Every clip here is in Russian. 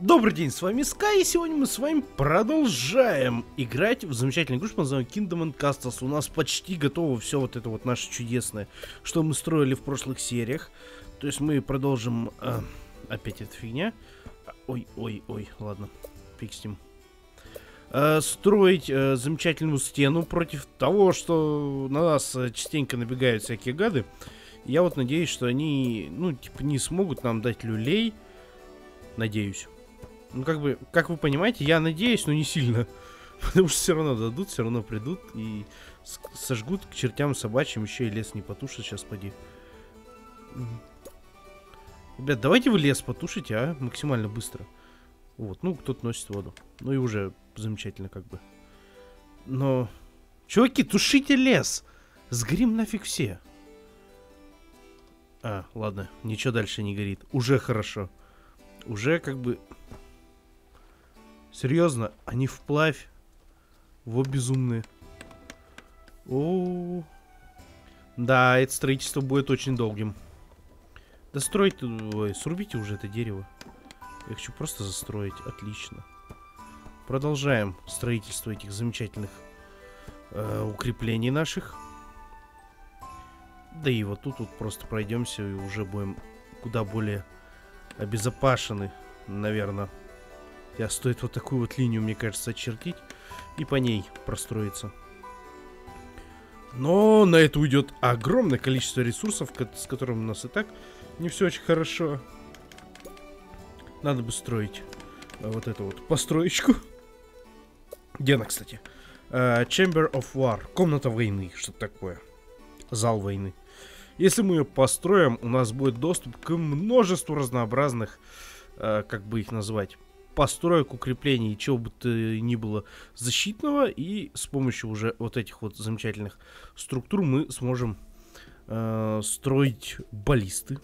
Добрый день, с вами Скай, и сегодня мы с вами продолжаем играть в замечательную игру, под названием Kingdom and Castles. У нас почти готово все вот это вот наше чудесное, что мы строили в прошлых сериях. То есть мы продолжим... Э, опять эта фигня. Ой, ой, ой, ладно, ним. Э, строить э, замечательную стену против того, что на нас э, частенько набегают всякие гады. Я вот надеюсь, что они, ну, типа, не смогут нам дать люлей. Надеюсь. Ну, как бы, как вы понимаете, я надеюсь, но не сильно. Потому что все равно дадут, все равно придут и сожгут к чертям собачьим, еще и лес не потушат, сейчас поди. Ребят, давайте вы лес потушите, а? Максимально быстро. Вот, ну, кто-то носит воду. Ну и уже замечательно, как бы. Но... Чуваки, тушите лес! Сгорим нафиг все. А, ладно, ничего дальше не горит. Уже хорошо. Уже как бы... Серьезно, они вплавь. Во безумные. О, Да, это строительство будет очень долгим. Достройте, ой, срубите уже это дерево. Я хочу просто застроить. Отлично. Продолжаем строительство этих замечательных э, укреплений наших. Да и вот тут вот просто пройдемся и уже будем куда более обезопасены, наверное. Я стоит вот такую вот линию, мне кажется, очертить и по ней простроиться. Но на это уйдет огромное количество ресурсов, с которыми у нас и так не все очень хорошо. Надо бы строить э, вот эту вот построечку. Где она, кстати? Uh, Chamber of War. Комната войны. Что такое? Зал войны. Если мы ее построим, у нас будет доступ к множеству разнообразных, uh, как бы их назвать, построек, укреплений, чего бы то ни было защитного. И с помощью уже вот этих вот замечательных структур мы сможем э, строить баллисты.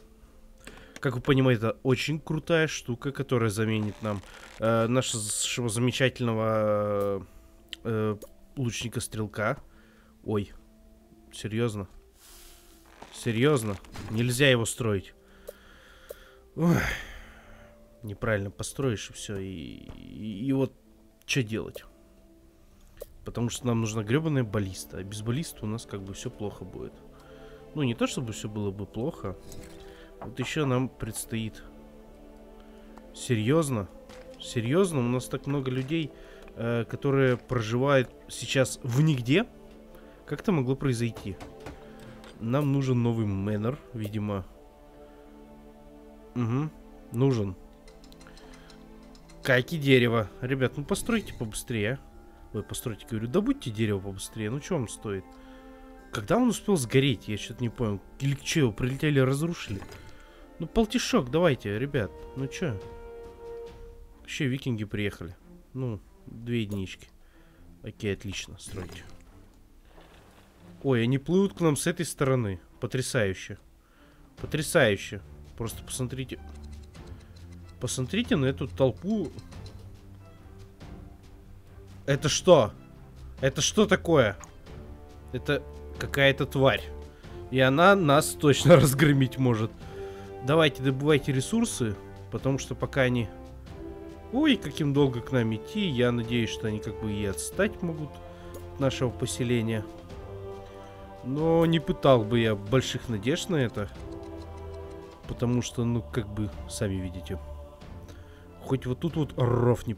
Как вы понимаете, это очень крутая штука, которая заменит нам э, нашего замечательного э, лучника-стрелка. Ой, серьезно? Серьезно? Нельзя его строить. Ой неправильно построишь и все. И, и, и вот что делать? Потому что нам нужна гребаная баллиста. А без баллиста у нас как бы все плохо будет. Ну, не то, чтобы все было бы плохо. Вот еще нам предстоит... Серьезно? Серьезно? У нас так много людей, э, которые проживают сейчас в нигде? Как это могло произойти? Нам нужен новый мэннер, видимо. Угу, нужен. Кайки дерево. Ребят, ну постройте побыстрее. Ой, постройте, говорю, добудьте дерево побыстрее. Ну, что вам стоит? Когда он успел сгореть? Я что-то не понял. Или что, его прилетели, разрушили? Ну, полтишок, давайте, ребят. Ну, что? Еще викинги приехали. Ну, две единички. Окей, отлично, стройте. Ой, они плывут к нам с этой стороны. Потрясающе. Потрясающе. Просто посмотрите. Посмотрите на эту толпу. Это что? Это что такое? Это какая-то тварь. И она нас точно разгромить может. Давайте добывайте ресурсы, потому что пока они... Ой, каким долго к нам идти. Я надеюсь, что они как бы и отстать могут от нашего поселения. Но не пытал бы я больших надежд на это. Потому что, ну, как бы, сами видите. Хоть вот тут вот ров не...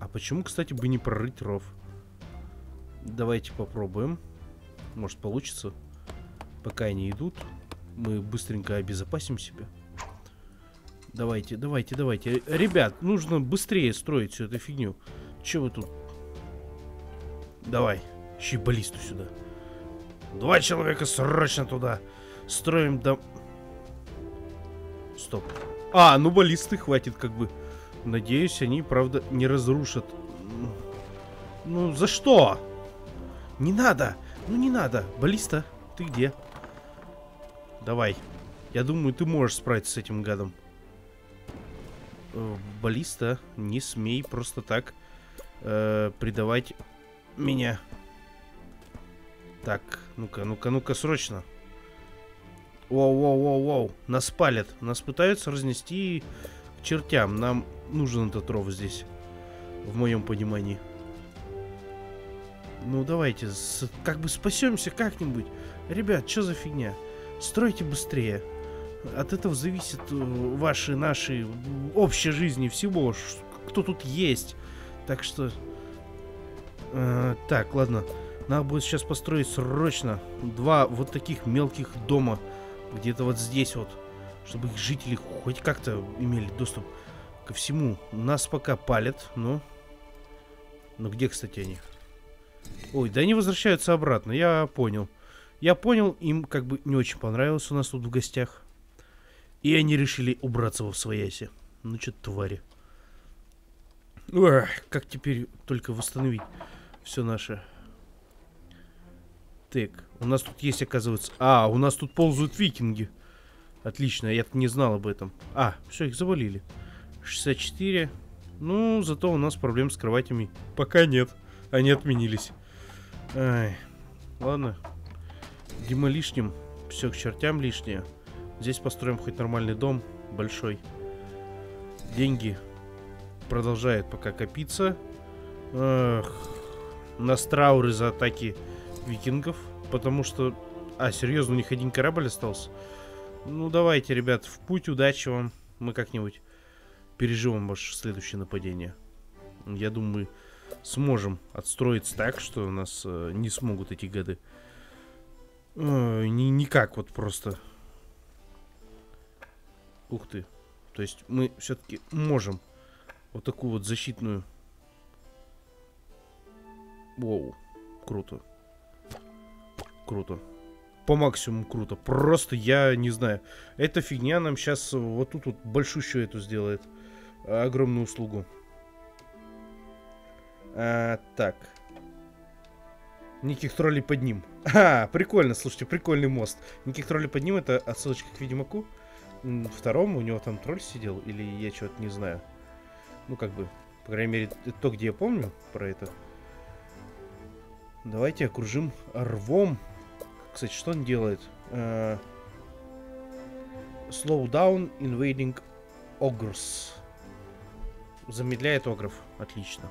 А почему, кстати, бы не прорыть ров? Давайте попробуем. Может получится. Пока они идут, мы быстренько обезопасим себя. Давайте, давайте, давайте. Ребят, нужно быстрее строить всю эту фигню. Че вы тут? Давай, ищи баллисту сюда. Два человека срочно туда. Строим дом... Стоп. А, ну баллисты хватит как бы. Надеюсь, они, правда, не разрушат. Ну, за что? Не надо! Ну, не надо! Баллиста, ты где? Давай. Я думаю, ты можешь справиться с этим гадом. Э, баллиста, не смей просто так э, предавать меня. Так, ну-ка, ну-ка, ну-ка, срочно. Воу-воу-воу-воу. Нас палят. Нас пытаются разнести чертям. Нам нужен этот ров здесь. В моем понимании. Ну, давайте, с, как бы спасемся как-нибудь. Ребят, что за фигня? Стройте быстрее. От этого зависит э, ваши, наши, общей жизни, всего, кто тут есть. Так что... Э, так, ладно. Надо будет сейчас построить срочно два вот таких мелких дома. Где-то вот здесь вот. Чтобы их жители хоть как-то имели доступ ко всему. Нас пока палят, но... Но где, кстати, они? Ой, да они возвращаются обратно, я понял. Я понял, им как бы не очень понравилось у нас тут в гостях. И они решили убраться во свояси. Ну что твари. Ой, как теперь только восстановить все наше. Так, у нас тут есть, оказывается... А, у нас тут ползают викинги. Отлично, я не знал об этом. А, все, их завалили. 64. Ну, зато у нас проблем с кроватями пока нет. Они отменились. Ай, ладно. Дима лишним. Все к чертям лишнее. Здесь построим хоть нормальный дом. Большой. Деньги продолжают пока копиться. Эх, у нас трауры за атаки викингов. Потому что... А, серьезно, у них один корабль остался? Ну, давайте, ребят, в путь, удачи вам. Мы как-нибудь переживем ваше следующее нападение. Я думаю, сможем отстроиться так, что нас э, не смогут эти гады. Э, ни, никак вот просто. Ух ты. То есть мы все-таки можем вот такую вот защитную... Воу. Круто. Круто по максимуму круто. Просто я не знаю. Эта фигня нам сейчас вот тут вот большущую эту сделает. Огромную услугу. А, так. Никаких троллей под ним. А, прикольно, слушайте, прикольный мост. Никаких троллей под ним, это отсылочка к Ведьмаку. Второму, у него там тролль сидел, или я что-то не знаю. Ну, как бы, по крайней мере, то, где я помню про это. Давайте окружим рвом кстати, что он делает? Uh, slow down invading ogres. Замедляет огров. Отлично.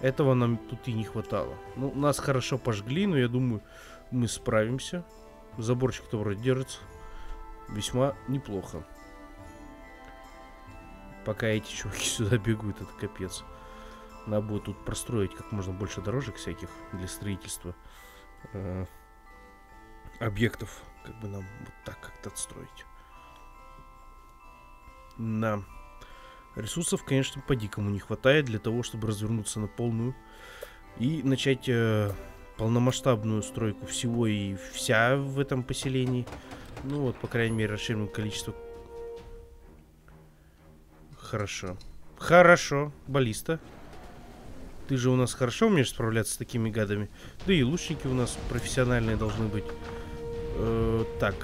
Этого нам тут и не хватало. Ну, нас хорошо пожгли, но я думаю, мы справимся. Заборчик-то вроде держится. Весьма неплохо. Пока эти чуваки сюда бегают, это капец. Надо будет тут простроить как можно больше дорожек всяких для строительства. Объектов, как бы нам вот так как-то отстроить. Да. Ресурсов, конечно, по-дикому не хватает для того, чтобы развернуться на полную и начать э, полномасштабную стройку всего и вся в этом поселении. Ну вот, по крайней мере, расширим количество. Хорошо. Хорошо, баллиста. Ты же у нас хорошо умеешь справляться с такими гадами. Да и лучники у нас профессиональные должны быть. Э, так.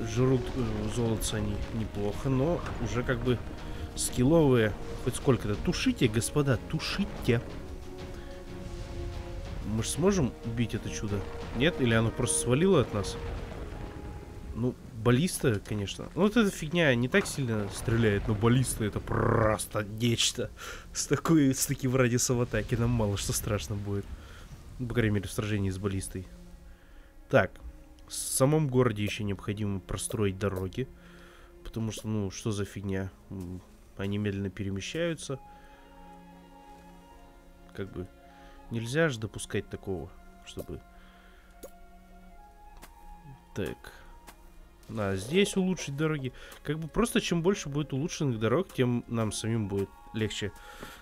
Жрут э, золото они неплохо, но уже как бы скилловые. Хоть сколько-то. Тушите, господа, тушите. Мы же сможем убить это чудо? Нет? Или оно просто свалило от нас? Ну, баллиста, конечно. Ну, вот эта фигня не так сильно стреляет, но баллиста это просто нечто. С, такой, с таким радиусом атаки нам мало что страшно будет. По крайней мере, в сражении с баллистой. Так, в самом городе еще необходимо простроить дороги. Потому что, ну, что за фигня? Они медленно перемещаются. Как бы нельзя же допускать такого, чтобы... Так. А здесь улучшить дороги. Как бы просто чем больше будет улучшенных дорог, тем нам самим будет легче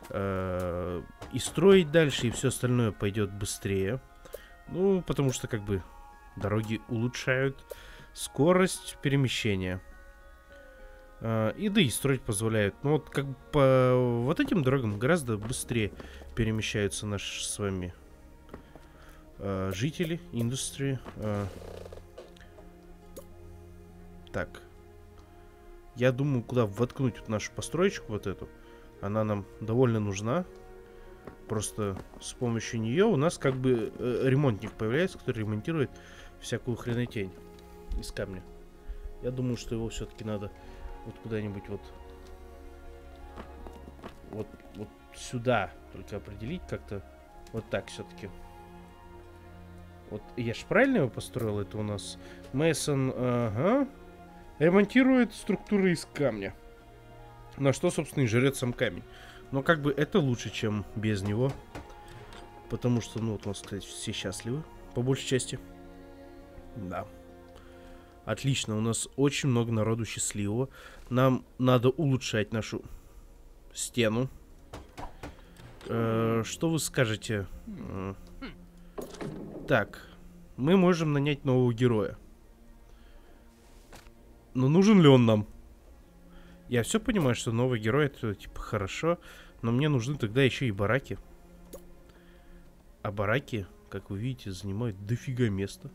э, и строить дальше, и все остальное пойдет быстрее. Ну, потому что как бы Дороги улучшают скорость перемещения. А, и да и строить позволяют. Но вот как по вот этим дорогам гораздо быстрее перемещаются наши с вами э, жители, индустрии. Э. Так. Я думаю, куда воткнуть вот нашу построечку вот эту. Она нам довольно нужна. Просто с помощью нее у нас как бы э, ремонтник появляется, который ремонтирует всякую хренотень из камня. Я думаю, что его все-таки надо Вот куда-нибудь вот... Вот, вот сюда только определить как-то. Вот так все-таки. Вот я ж правильно его построил? Это у нас Мейсон, ага. Ремонтирует структуры из камня. На что, собственно, и жрет сам камень. Но как бы это лучше, чем без него. Потому что, ну, вот, можно сказать, все счастливы. По большей части. Да. Отлично, у нас очень много народу счастливого. Нам надо улучшать нашу стену. Э, что вы скажете? Э, так, мы можем нанять нового героя. Но нужен ли он нам? Я все понимаю, что новый герой это типа хорошо, но мне нужны тогда еще и бараки. А бараки, как вы видите, занимают дофига места.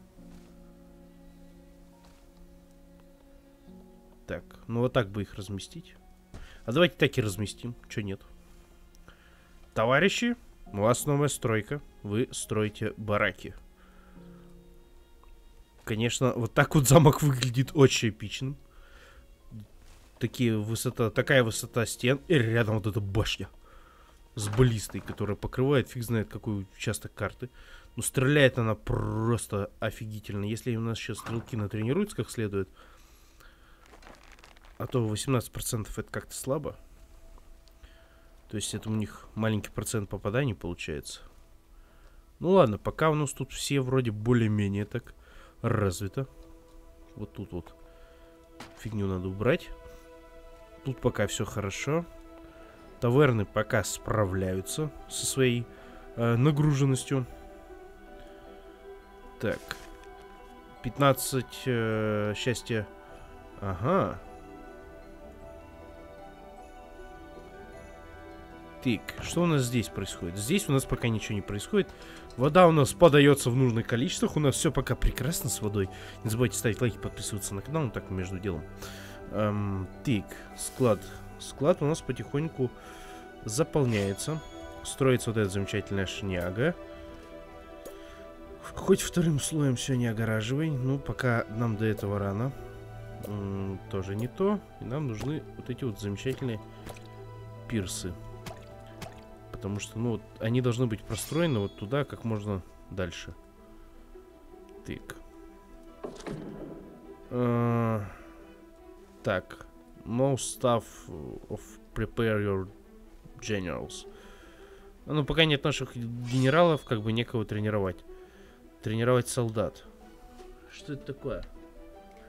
Так, ну вот так бы их разместить. А давайте так и разместим, что нет. Товарищи, у вас новая стройка. Вы строите бараки. Конечно, вот так вот замок выглядит очень эпичным. Такие высота, такая высота стен. И рядом вот эта башня. С баллистой, которая покрывает фиг знает какой участок карты. Ну, стреляет она просто офигительно. Если у нас сейчас стрелки натренируются как следует, а то 18% это как-то слабо. То есть это у них маленький процент попаданий получается. Ну ладно, пока у нас тут все вроде более-менее так развито. Вот тут вот фигню надо убрать. Тут пока все хорошо. Таверны пока справляются со своей э, нагруженностью. Так. 15 э, счастья. Ага. Так, что у нас здесь происходит? Здесь у нас пока ничего не происходит. Вода у нас подается в нужных количествах. У нас все пока прекрасно с водой. Не забывайте ставить лайки, подписываться на канал. Ну так, между делом. Эм, так, склад. Склад у нас потихоньку заполняется. Строится вот эта замечательная шняга. Хоть вторым слоем все не огораживай. Ну, пока нам до этого рано. М -м, тоже не то. И нам нужны вот эти вот замечательные пирсы. Потому что, ну, они должны быть простроены вот туда, как можно дальше. Так. Uh, так. No stuff of prepare your generals. Ну, пока нет наших генералов, как бы некого тренировать. Тренировать солдат. Что это такое?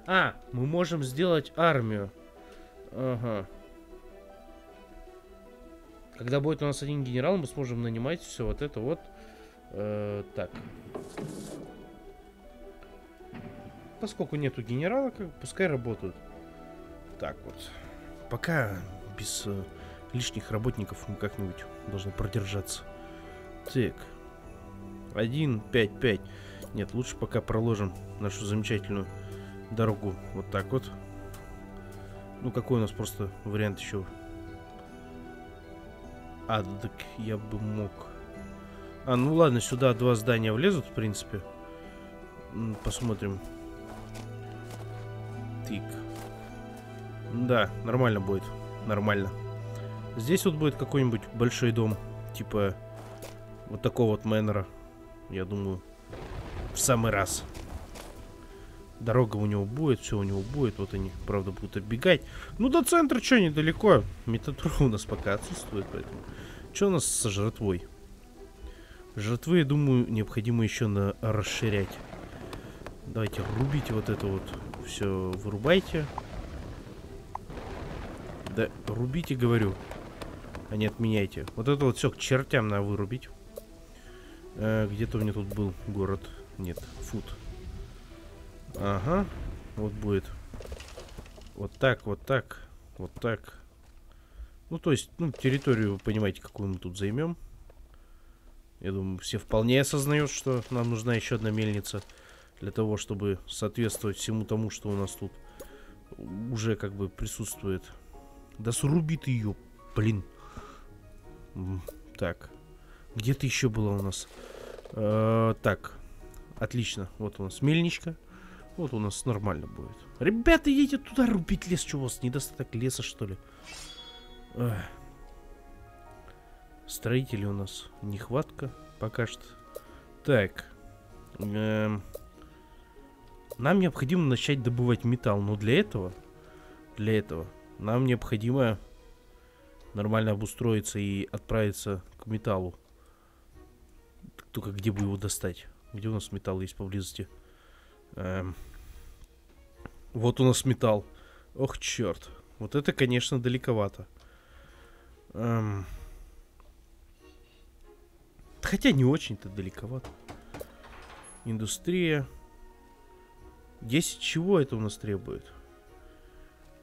А, мы можем сделать армию. Ага. Когда будет у нас один генерал, мы сможем нанимать все вот это вот. Э, так. Поскольку нету генерала, как, пускай работают. Так вот. Пока без э, лишних работников мы как-нибудь должны продержаться. Так. 1, 5, 5. Нет, лучше пока проложим нашу замечательную дорогу вот так вот. Ну, какой у нас просто вариант еще а, так я бы мог... А, ну ладно, сюда два здания влезут, в принципе. Посмотрим. Тик. Да, нормально будет. Нормально. Здесь вот будет какой-нибудь большой дом. Типа вот такого вот Мэннера. Я думаю, в самый раз. Дорога у него будет, все у него будет. Вот они, правда, будут оббегать. Ну, до центра что, недалеко. Метатрон у нас пока отсутствует, поэтому... Что у нас со жратвой? Жратвы, я думаю, необходимо еще на расширять. Давайте рубите вот это вот. Все, вырубайте. Да, рубите, говорю. А не отменяйте. Вот это вот все к чертям надо вырубить. Э, Где-то у меня тут был город. Нет, фут. Ага. Вот будет. Вот так, вот так, вот так. Ну, то есть, ну, территорию, вы понимаете, какую мы тут займем. Я думаю, все вполне осознают, что нам нужна еще одна мельница для того, чтобы соответствовать всему тому, что у нас тут уже как бы присутствует. Да сруби ты ее, блин. Так. Где-то еще было у нас. Э -э так. Отлично. Вот у нас мельничка. Вот у нас нормально будет. Ребята, идите туда рубить лес. Что у вас недостаток леса, что ли? Эх. Строители у нас нехватка пока что. Так. Эм, нам необходимо начать добывать металл. Но для этого, для этого нам необходимо нормально обустроиться и отправиться к металлу. Только где бы его достать? Где у нас металл есть поблизости? Эм, вот у нас металл. Ох, черт. Вот это, конечно, далековато. Эм... Хотя не очень-то далековато. Индустрия. 10 чего это у нас требует?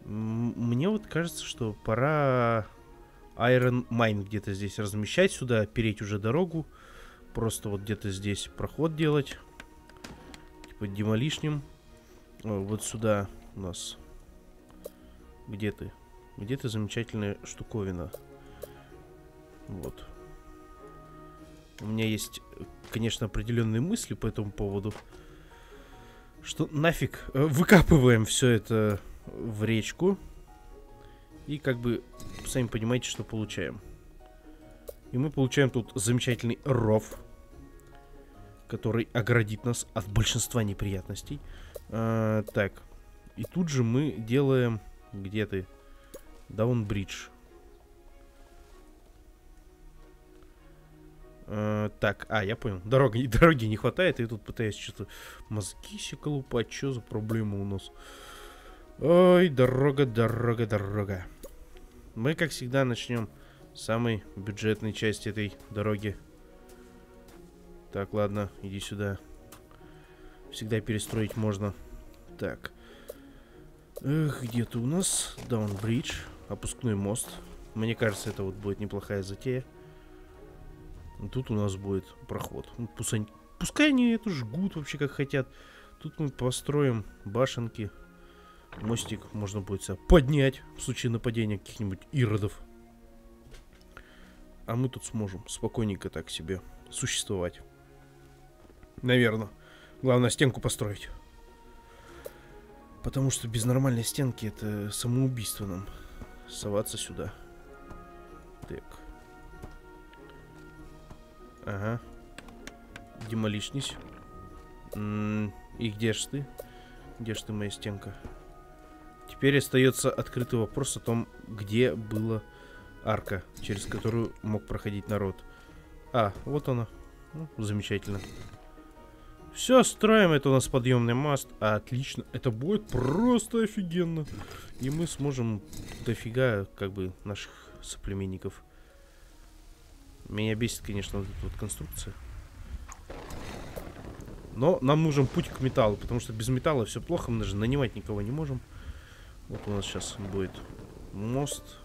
Мне вот кажется, что пора Iron Mine где-то здесь размещать сюда, переть уже дорогу. Просто вот где-то здесь проход делать. Типа демолишним. Вот сюда у нас. Где ты? Где ты замечательная штуковина? Вот. У меня есть, конечно, определенные мысли по этому поводу. Что нафиг э, выкапываем все это в речку. И как бы, сами понимаете, что получаем. И мы получаем тут замечательный ров, который оградит нас от большинства неприятностей. А, так, и тут же мы делаем... Где ты? Даунбридж. Uh, так, а, я понял. Дороги, дороги не хватает, и тут пытаюсь что-то мозги себе колупать. Что за проблема у нас? Ой, дорога, дорога, дорога. Мы, как всегда, начнем с самой бюджетной части этой дороги. Так, ладно, иди сюда. Всегда перестроить можно. Так. Эх, где-то у нас Даунбридж, опускной мост. Мне кажется, это вот будет неплохая затея. Тут у нас будет проход. Ну, пускай, пускай они это жгут вообще как хотят. Тут мы построим башенки. Мостик можно будет себя поднять в случае нападения каких-нибудь иродов. А мы тут сможем спокойненько так себе существовать. Наверное. Главное стенку построить. Потому что без нормальной стенки это самоубийство нам. Соваться сюда. Так. Ага. Демолишнись. И где ж ты? Где ж ты, моя стенка? Теперь остается открытый вопрос о том, где была арка, через которую мог проходить народ. А, вот она. Ну, замечательно. Все, строим. Это у нас подъемный мост. Отлично. Это будет просто офигенно. И мы сможем дофига, как бы, наших соплеменников. Меня бесит, конечно, вот эта вот конструкция. Но нам нужен путь к металлу, потому что без металла все плохо. Мы даже нанимать никого не можем. Вот у нас сейчас будет мост.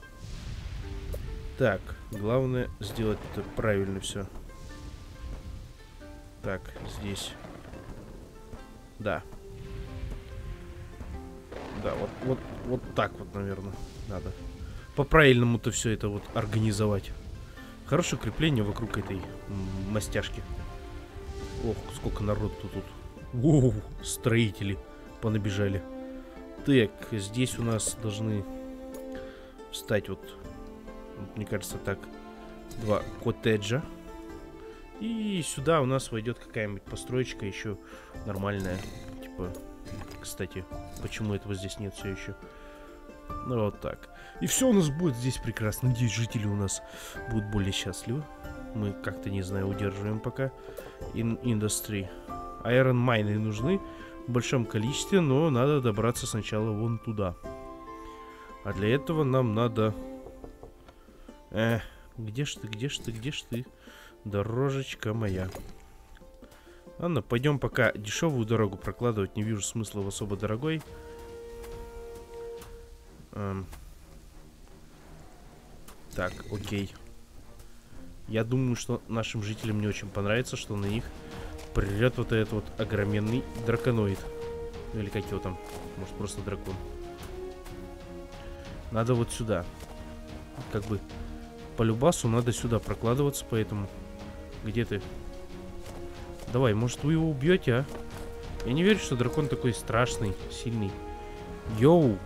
Так, главное сделать это правильно все. Так, здесь да. Да, вот, вот, вот так вот, наверное, надо. По-правильному-то все это вот организовать. Хорошее крепление вокруг этой мастяшки. Ох, сколько народу тут. Воу, строители понабежали. Так, здесь у нас должны встать вот, мне кажется, так, два коттеджа. И сюда у нас войдет какая-нибудь построечка еще нормальная. Типа, кстати, почему этого здесь нет все еще? Ну вот так. И все у нас будет здесь прекрасно. Надеюсь, жители у нас будут более счастливы. Мы как-то, не знаю, удерживаем пока ин индустрии. Iron майны нужны в большом количестве, но надо добраться сначала вон туда. А для этого нам надо... Э, где ж ты, где ж ты, где ж ты? Дорожечка моя. Ладно, пойдем пока дешевую дорогу прокладывать. Не вижу смысла в особо дорогой. Эм. Так, окей. Я думаю, что нашим жителям не очень понравится, что на них придет вот этот вот огроменный драконоид. Или как его там? Может, просто дракон. Надо вот сюда. Как бы по любасу надо сюда прокладываться, поэтому где ты? Давай, может вы его убьете, а? Я не верю, что дракон такой страшный, сильный. Йоу.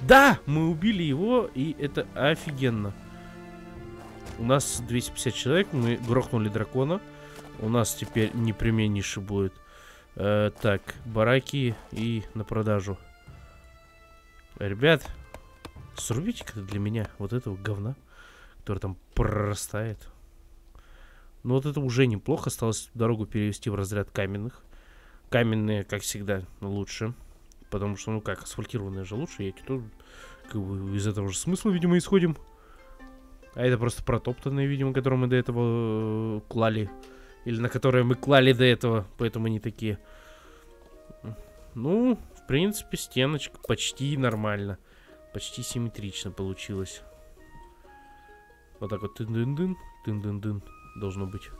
Да, мы убили его, и это офигенно. У нас 250 человек, мы грохнули дракона. У нас теперь непременнейший будет. Э, так, бараки и на продажу. Ребят, срубите-ка для меня вот этого говна, который там прорастает. Ну вот это уже неплохо. Осталось дорогу перевести в разряд каменных. Каменные, как всегда, лучше. Потому что, ну как, асфальтированные же лучше. Я тут как бы, из этого же смысла, видимо, исходим. А это просто протоптанные, видимо, которые мы до этого э, клали. Или на которые мы клали до этого, поэтому они такие. Ну, в принципе, стеночка почти нормально. Почти симметрично получилось. Вот так вот тын-дын-дын, тын-дын-дын должно быть.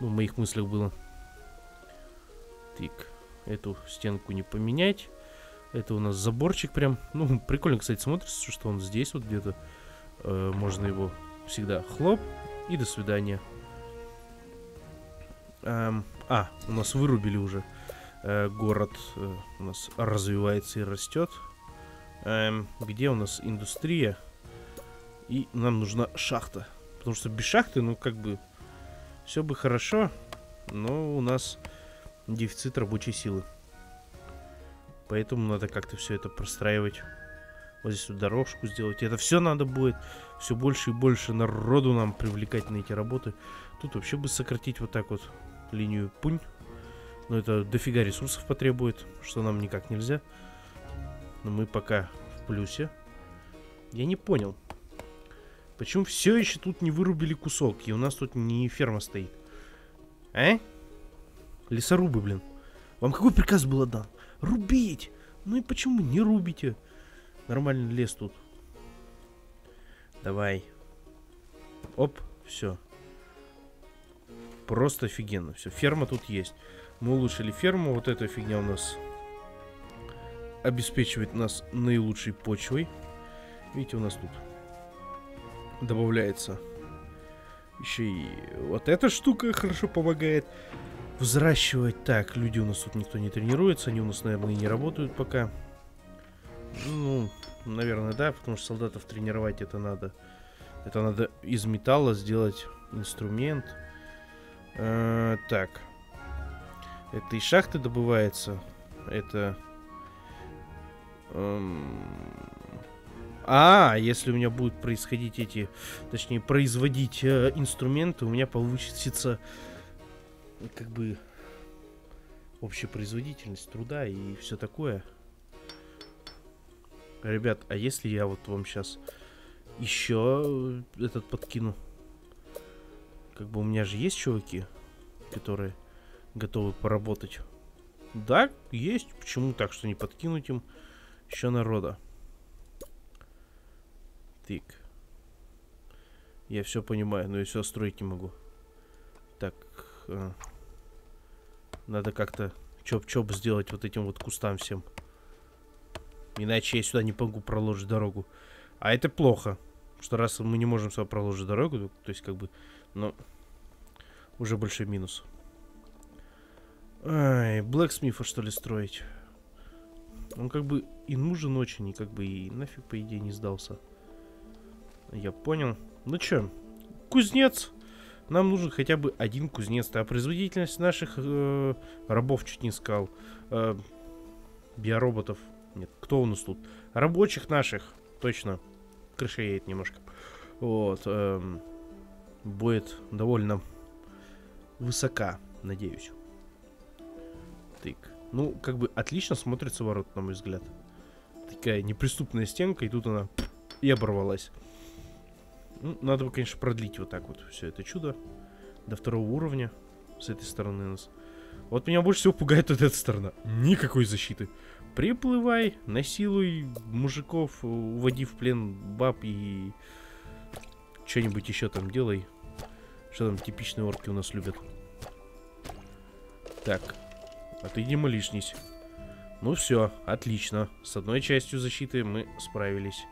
Ну, в моих мыслях было. Так, эту стенку не поменять. Это у нас заборчик прям. Ну, прикольно, кстати, смотрится, что он здесь вот где-то. Э, можно его всегда хлоп и до свидания. Эм, а, у нас вырубили уже. Э, город э, у нас развивается и растет. Эм, где у нас индустрия? И нам нужна шахта. Потому что без шахты, ну, как бы, все бы хорошо, но у нас дефицит рабочей силы. Поэтому надо как-то все это простраивать. Вот здесь вот дорожку сделать. Это все надо будет. Все больше и больше народу нам привлекать на эти работы. Тут вообще бы сократить вот так вот линию пунь. Но это дофига ресурсов потребует, что нам никак нельзя. Но мы пока в плюсе. Я не понял. Почему все еще тут не вырубили кусок, и у нас тут не ферма стоит? А? Лесорубы, блин. Вам какой приказ был дан? Рубить! Ну и почему не рубите? Нормальный лес тут. Давай. Оп, все. Просто офигенно. Все, ферма тут есть. Мы улучшили ферму. Вот эта фигня у нас обеспечивает нас наилучшей почвой. Видите, у нас тут добавляется. Еще и вот эта штука хорошо помогает взращивать. Так, люди у нас тут никто не тренируется, они у нас, наверное, и не работают пока. Ну, наверное, да, потому что солдатов тренировать это надо. Это надо из металла сделать инструмент. Э так. Это из шахты добывается. Это... Эм а, если у меня будут происходить эти, точнее, производить э, инструменты, у меня повысится, как бы, общая производительность труда и все такое. Ребят, а если я вот вам сейчас еще этот подкину? Как бы у меня же есть чуваки, которые готовы поработать. Да, есть. Почему так, что не подкинуть им еще народа? Так. Я все понимаю, но я все строить не могу. Так. Э, надо как-то чоп-чоп сделать вот этим вот кустам всем. Иначе я сюда не могу проложить дорогу. А это плохо. Что раз мы не можем сюда проложить дорогу, то, есть как бы, ну, уже большой минус. Ай, Блэксмифа что ли строить? Он как бы и нужен очень, и как бы и нафиг по идее не сдался. Я понял. Ну чё, кузнец. Нам нужен хотя бы один кузнец. А производительность наших э, рабов чуть не сказал. Э, биороботов. Нет, кто у нас тут? Рабочих наших. Точно. Крыша едет немножко. Вот. Э, будет довольно высока, надеюсь. Так. Ну, как бы отлично смотрится ворот, на мой взгляд. Такая неприступная стенка, и тут она и оборвалась. Ну, надо бы, конечно, продлить вот так вот все это чудо до второго уровня с этой стороны нас. Вот меня больше всего пугает вот эта сторона. Никакой защиты. Приплывай, насилуй мужиков, уводи в плен баб и что-нибудь еще там делай. Что там типичные орки у нас любят. Так, а ты не молишнись. Ну все, отлично. С одной частью защиты мы справились.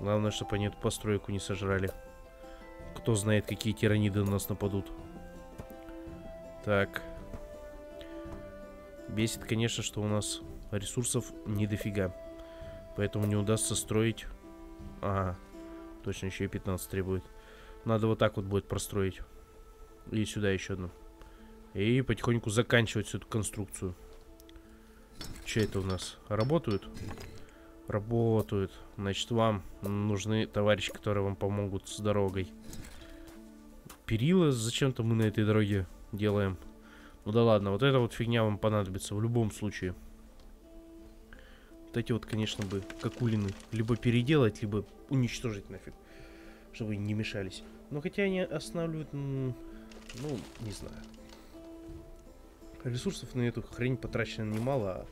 Главное, чтобы они эту постройку не сожрали. Кто знает, какие тираниды на нас нападут. Так. Бесит, конечно, что у нас ресурсов не дофига. Поэтому не удастся строить... Ага, точно еще и 15 требует. Надо вот так вот будет простроить. И сюда еще одну. И потихоньку заканчивать всю эту конструкцию. Че это у нас? Работают? Работают. Значит, вам нужны товарищи, которые вам помогут с дорогой. Перила зачем-то мы на этой дороге делаем. Ну да ладно, вот эта вот фигня вам понадобится в любом случае. Вот эти вот, конечно, бы какулины либо переделать, либо уничтожить нафиг. Чтобы не мешались. Но хотя они останавливают, ну, не знаю. Ресурсов на эту хрень потрачено немало, а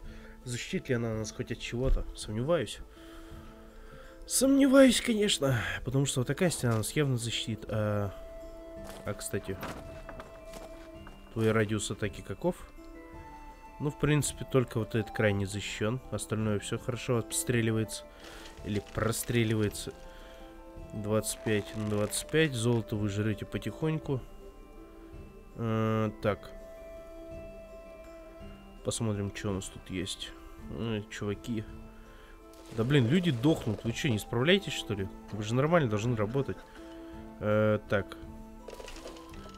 защитит ли она нас хоть от чего-то? Сомневаюсь. Сомневаюсь, конечно, потому что вот такая стена нас явно защитит. А, а кстати, твой радиус атаки каков? Ну, в принципе, только вот этот край не защищен. Остальное все хорошо отстреливается. Или простреливается. 25 на 25. Золото вы жрете потихоньку. А, так. Посмотрим, что у нас тут есть. Э, чуваки. Да блин, люди дохнут. Вы что, не справляетесь, что ли? Вы же нормально должны работать. Э, так.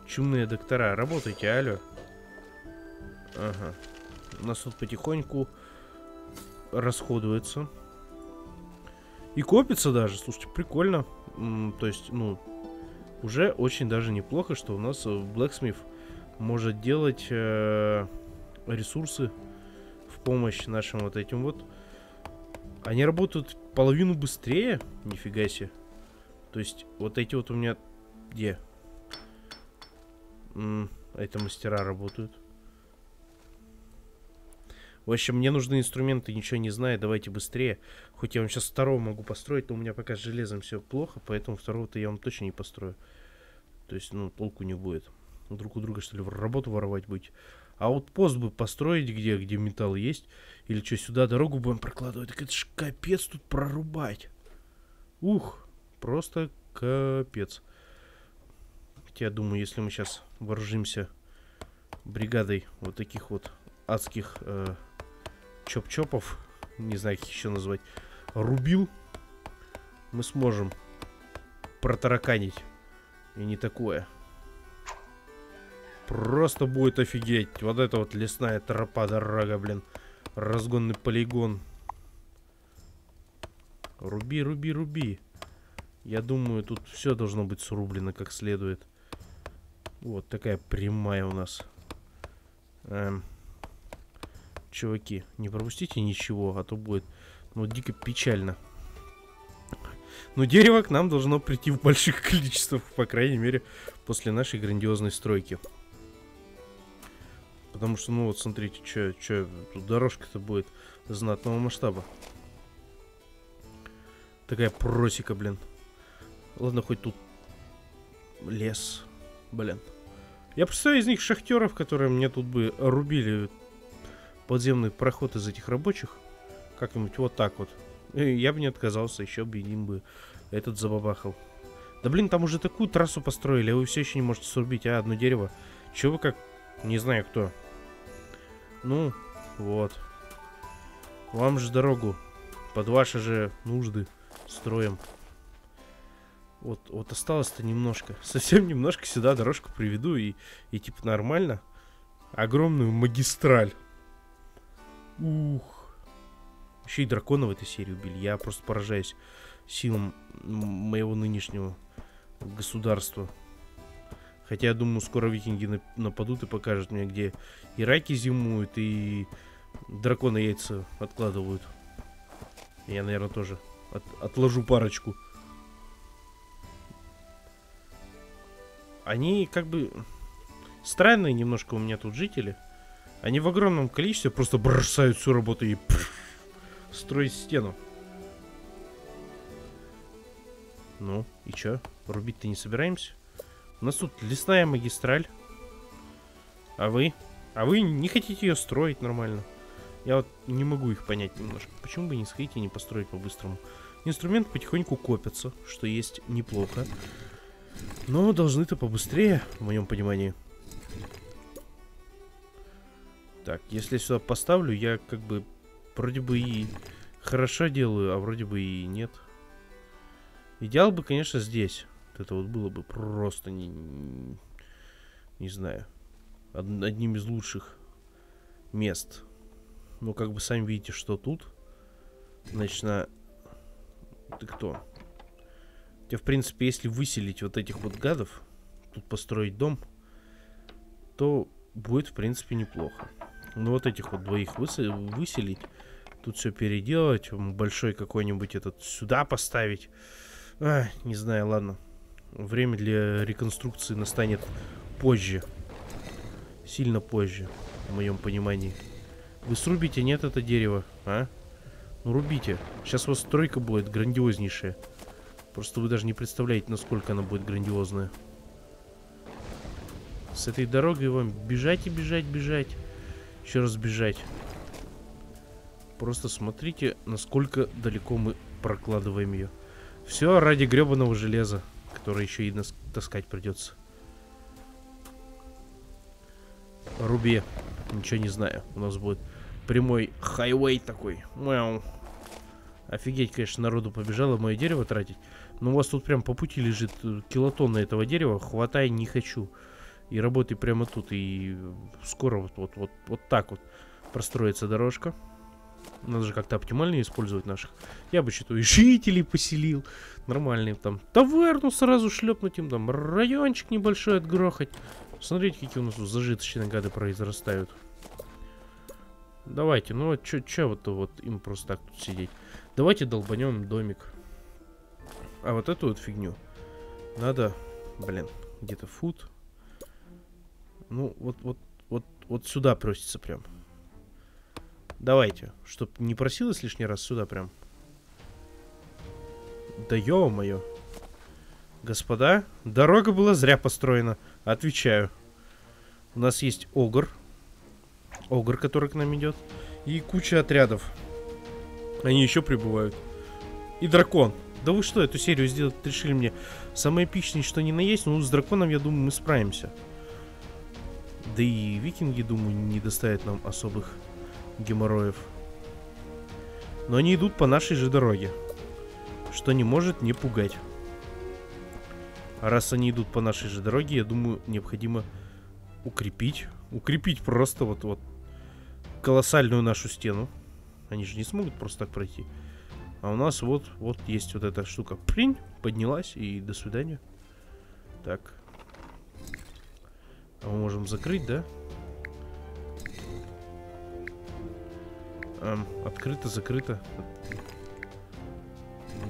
Чумные доктора, работайте, алло. Ага. У нас тут потихоньку расходуется. И копится даже. Слушайте, прикольно. М то есть, ну, уже очень даже неплохо, что у нас Blacksmith может делать э ресурсы в помощь нашим вот этим вот. Они работают половину быстрее. Нифига себе. То есть, вот эти вот у меня... Где? М это мастера работают. В общем, мне нужны инструменты, ничего не знаю, давайте быстрее. Хоть я вам сейчас второго могу построить, но у меня пока с железом все плохо, поэтому второго-то я вам точно не построю. То есть, ну, толку не будет. Друг у друга, что ли, работу воровать быть. А вот пост бы построить где, где металл есть. Или что, сюда дорогу будем прокладывать. Так это ж капец тут прорубать. Ух, просто капец. Хотя, я думаю, если мы сейчас вооружимся бригадой вот таких вот адских э, чоп-чопов, не знаю, как еще назвать, рубил, мы сможем протараканить. И не такое. Просто будет офигеть. Вот это вот лесная тропа, дорога, блин. Разгонный полигон. Руби, руби, руби. Я думаю, тут все должно быть срублено как следует. Вот такая прямая у нас. Эм. Чуваки, не пропустите ничего, а то будет, ну, дико печально. Но дерево к нам должно прийти в больших количествах, по крайней мере, после нашей грандиозной стройки. Потому что, ну вот, смотрите, что, что тут дорожка-то будет знатного масштаба. Такая просека, блин. Ладно, хоть тут лес, блин. Я представляю из них шахтеров, которые мне тут бы рубили подземный проход из этих рабочих. Как-нибудь вот так вот. И я бы не отказался, еще бы им бы этот забабахал. Да блин, там уже такую трассу построили, а вы все еще не можете срубить, а, одно дерево. Чего вы как... Не знаю кто. Ну, вот. Вам же дорогу под ваши же нужды строим. Вот, вот осталось-то немножко. Совсем немножко сюда дорожку приведу и, и типа нормально. Огромную магистраль. Ух. Еще и дракона в этой серии убили. Я просто поражаюсь силам моего нынешнего государства. Хотя, я думаю, скоро викинги нападут и покажут мне, где и раки зимуют, и драконы яйца откладывают. Я, наверное, тоже от отложу парочку. Они как бы странные немножко у меня тут жители. Они в огромном количестве просто бросают всю работу и строить стену. Ну, и чё? Рубить-то не собираемся? У нас тут лесная магистраль. А вы? А вы не хотите ее строить нормально? Я вот не могу их понять немножко. Почему бы не сходить и не построить по-быстрому? Инструменты потихоньку копятся, что есть неплохо. Но должны-то побыстрее, в моем понимании. Так, если я сюда поставлю, я как бы вроде бы и хорошо делаю, а вроде бы и нет. Идеал бы, конечно, здесь. Это вот было бы просто не, не знаю, одним из лучших мест. Ну, как бы сами видите, что тут. Значит, на... Ты кто? Тебе, в принципе, если выселить вот этих вот гадов, тут построить дом, то будет, в принципе, неплохо. Ну, вот этих вот двоих выселить, тут все переделать, большой какой-нибудь этот сюда поставить. А, не знаю, ладно. Время для реконструкции настанет позже. Сильно позже, в моем понимании. Вы срубите, нет, это дерево, а? Ну, рубите. Сейчас у вас стройка будет грандиознейшая. Просто вы даже не представляете, насколько она будет грандиозная. С этой дорогой вам бежать и бежать, бежать. Еще раз бежать. Просто смотрите, насколько далеко мы прокладываем ее. Все ради гребаного железа, которое еще и нас таскать придется. Руби. Ничего не знаю. У нас будет прямой хайвей такой. Мяу. Офигеть, конечно, народу побежало мое дерево тратить. Но у вас тут прям по пути лежит э, килотонна этого дерева. Хватай не хочу. И работай прямо тут. И скоро вот, вот, вот, вот так вот простроится дорожка. Надо же как-то оптимально использовать наших. Я бы что-то жителей поселил. Нормальные там. Таверну сразу шлепнуть им там. Райончик небольшой отгрохать. Смотрите, какие у нас тут зажиточные гады произрастают. Давайте, ну вот что вот, вот им просто так тут сидеть. Давайте долбанем домик. А вот эту вот фигню надо, блин, где-то фут. Ну, вот, вот, вот, вот сюда просится прям. Давайте, чтоб не просилось лишний раз сюда прям. Да ё-моё. Господа, дорога была зря построена. Отвечаю. У нас есть Огр. Огр, который к нам идет. И куча отрядов. Они еще прибывают. И дракон. Да вы что, эту серию сделать решили мне самое эпичное, что ни на есть, но с драконом, я думаю, мы справимся. Да и викинги, думаю, не доставят нам особых геморроев. Но они идут по нашей же дороге. Что не может не пугать. А раз они идут по нашей же дороге, я думаю, необходимо укрепить. Укрепить просто вот, вот колоссальную нашу стену. Они же не смогут просто так пройти. А у нас вот, вот есть вот эта штука. Принь, поднялась и до свидания. Так. А мы можем закрыть, да? Эм, открыто, закрыто.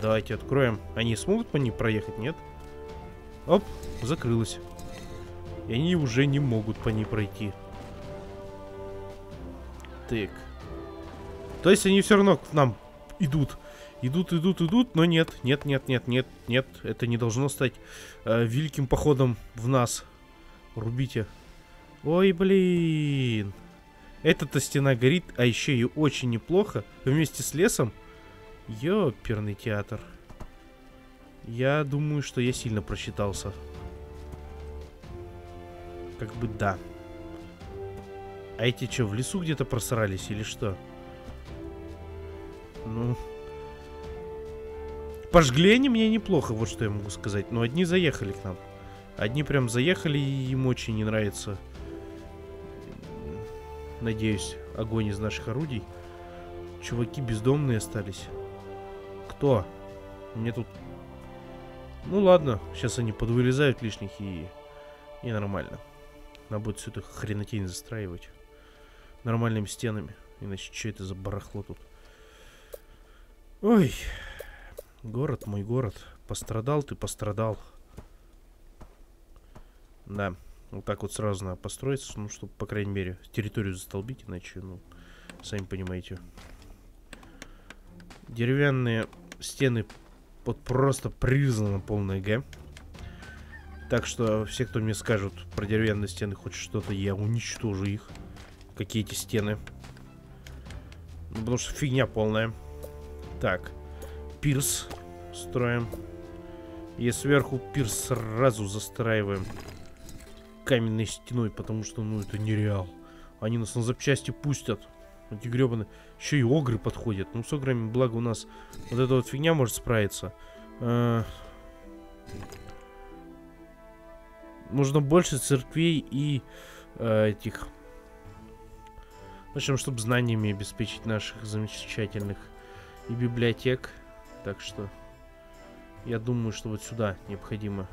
Давайте откроем. Они смогут по ней проехать, нет? Оп, закрылась. И они уже не могут по ней пройти. Так. То есть они все равно к нам идут. Идут, идут, идут, но нет, нет, нет, нет, нет, нет. Это не должно стать э, великим походом в нас. Рубите. Ой, блин. Эта-то стена горит, а еще и очень неплохо. Вместе с лесом. Ёперный театр. Я думаю, что я сильно просчитался. Как бы да. А эти что, в лесу где-то просрались или что? Ну... Пожгли они мне неплохо, вот что я могу сказать. Но одни заехали к нам. Одни прям заехали, и им очень не нравится. Надеюсь, огонь из наших орудий. Чуваки бездомные остались. Кто? Мне тут... Ну ладно, сейчас они подвылезают лишних и... И нормально. Надо будет всю эту хренотень застраивать. Нормальными стенами. Иначе что это за барахло тут? Ой. Город мой город. Пострадал ты, пострадал. Да. Вот так вот сразу надо построиться, ну, чтобы, по крайней мере, территорию застолбить, иначе, ну, сами понимаете. Деревянные стены вот просто прирезано полное Г. Так что все, кто мне скажут про деревянные стены хоть что-то, я уничтожу их. Какие эти стены. Ну, потому что фигня полная. Так. Пирс строим. И сверху пирс сразу застраиваем каменной стеной, потому что, ну, это нереал. Они нас на запчасти пустят. Эти гребаные. Еще и огры подходят. Ну, с ограми, благо, у нас вот эта вот фигня может справиться. Нужно больше церквей и э, этих... В общем, чтобы знаниями обеспечить наших замечательных и библиотек. Так что я думаю, что вот сюда необходимо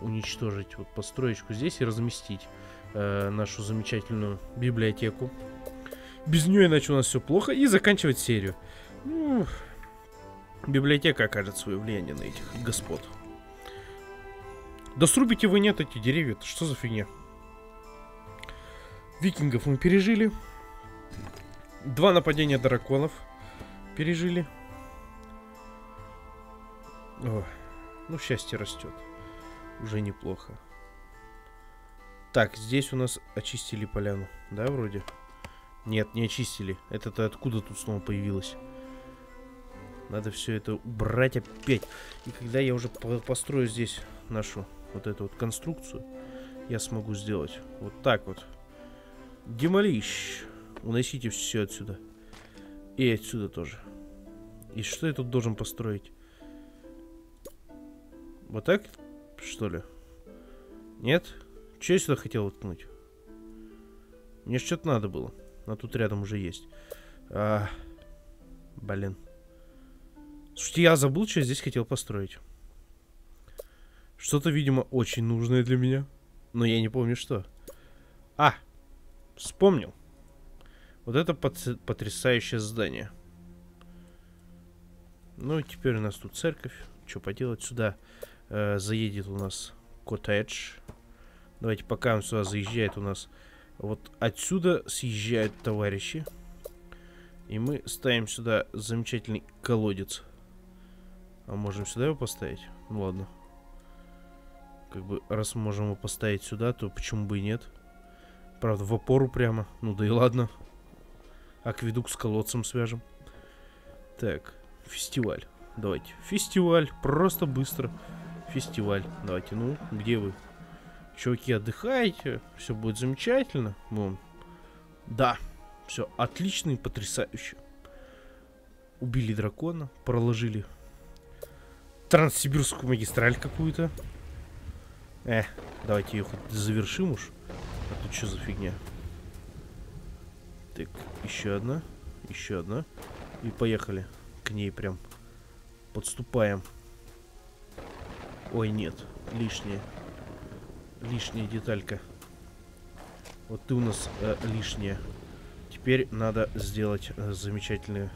уничтожить вот построечку здесь и разместить э, нашу замечательную библиотеку. Без нее иначе у нас все плохо. И заканчивать серию. Ну, библиотека окажет свое влияние на этих господ. Да срубите вы нет эти деревья. -то. Что за фигня? Викингов мы пережили. Два нападения драконов пережили. О, ну, счастье растет. Уже неплохо. Так, здесь у нас очистили поляну. Да, вроде? Нет, не очистили. Это-то откуда тут снова появилось? Надо все это убрать опять. И когда я уже построю здесь нашу вот эту вот конструкцию, я смогу сделать вот так вот. Демолищ. Уносите все отсюда. И отсюда тоже. И что я тут должен построить? Вот так, что ли? Нет? Че я сюда хотел уткнуть? Мне что-то надо было. А тут рядом уже есть. А, блин. Слушайте, я забыл, что я здесь хотел построить. Что-то, видимо, очень нужное для меня. Но я не помню, что. А, вспомнил. Вот это потрясающее здание. Ну, теперь у нас тут церковь. Что поделать? Сюда э, заедет у нас коттедж. Давайте, пока он сюда заезжает у нас... Вот отсюда съезжают товарищи. И мы ставим сюда замечательный колодец. А можем сюда его поставить? Ну ладно. Как бы, раз можем его поставить сюда, то почему бы и нет? Правда, в опору прямо. Ну да и ладно. Акведук с колодцем свяжем. Так, фестиваль. Давайте. Фестиваль. Просто быстро. Фестиваль. Давайте. Ну, где вы? Чуваки, отдыхайте. Все будет замечательно. Вон. Да. Все отлично и потрясающе. Убили дракона. Проложили Транссибирскую магистраль какую-то. Э, давайте ее хоть завершим уж. А тут что за фигня? Так, еще одна. Еще одна. И поехали к ней прям. Подступаем. Ой, нет. Лишняя. Лишняя деталька. Вот ты у нас э, лишняя. Теперь надо сделать э, замечательные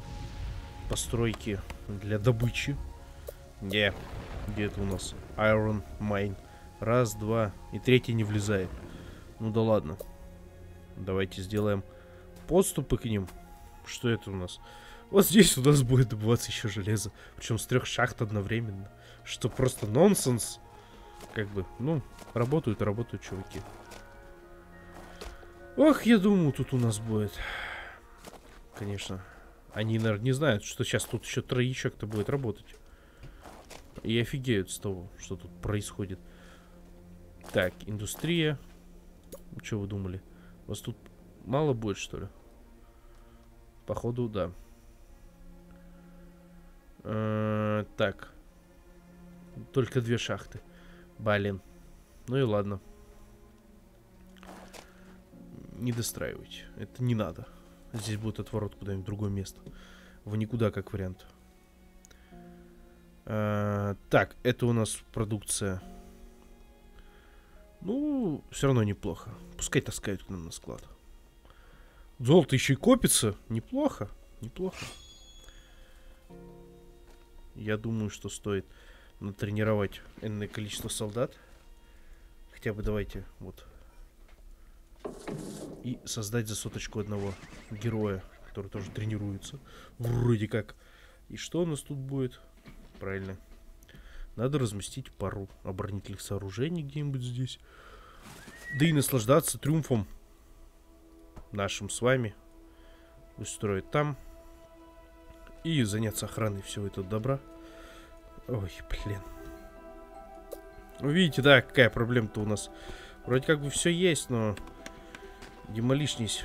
постройки для добычи. Где? Где это у нас? Iron Mine. Раз, два. И третий не влезает. Ну да ладно. Давайте сделаем подступы к ним. Что это у нас? Вот здесь у нас будет добываться еще железо. Причем с трех шахт одновременно. Что просто нонсенс. Как бы, ну, работают работают чуваки. Ох, я думаю, тут у нас будет. Конечно. Они, наверное, не знают, что сейчас тут еще троичок-то будет работать. И офигеют с того, что тут происходит. Так, индустрия. Что вы думали? Вас тут мало будет, что ли? Походу, да. Э -э так. Только две шахты. Блин. Ну и ладно. Не достраивайте. Это не надо. Здесь будет отворот куда-нибудь другое место. В никуда, как вариант. А, так, это у нас продукция. Ну, все равно неплохо. Пускай таскают к нам на склад. Золото еще и копится. Неплохо. Неплохо. Я думаю, что стоит натренировать энное количество солдат. Хотя бы давайте вот. И создать за соточку одного героя, который тоже тренируется. Вроде как. И что у нас тут будет? Правильно. Надо разместить пару оборонительных сооружений где-нибудь здесь. Да и наслаждаться триумфом нашим с вами. Устроить там. И заняться охраной всего этого добра. Ой, блин. Вы видите, да, какая проблема-то у нас. Вроде как бы все есть, но... Демолишнись.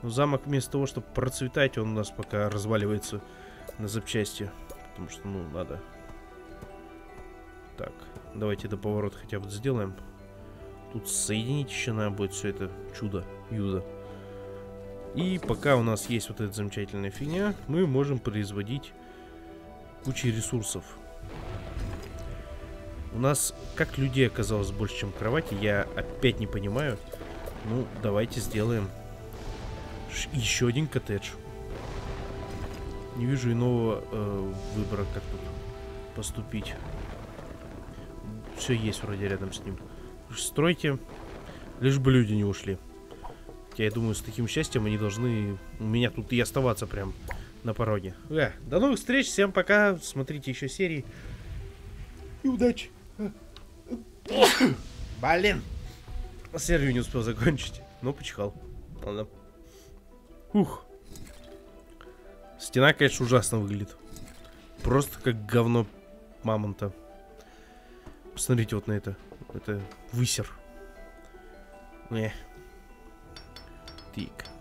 Но замок вместо того, чтобы процветать, он у нас пока разваливается на запчасти. Потому что, ну, надо. Так, давайте до поворота хотя бы сделаем. Тут соединить еще надо будет все это чудо, юза. И пока у нас есть вот эта замечательная фигня, мы можем производить кучу ресурсов. У нас как людей оказалось больше, чем кровати, я опять не понимаю. Ну, давайте сделаем еще один коттедж. Не вижу иного э, выбора, как тут поступить. Все есть вроде рядом с ним. Стройте, лишь бы люди не ушли. Я думаю, с таким счастьем они должны у меня тут и оставаться прям на пороге. Э, до новых встреч, всем пока, смотрите еще серии. И удачи. Блин. Серию не успел закончить, но почихал. Ладно. Ух. Стена, конечно, ужасно выглядит. Просто как говно мамонта. Посмотрите вот на это. Это высер. Не. Так.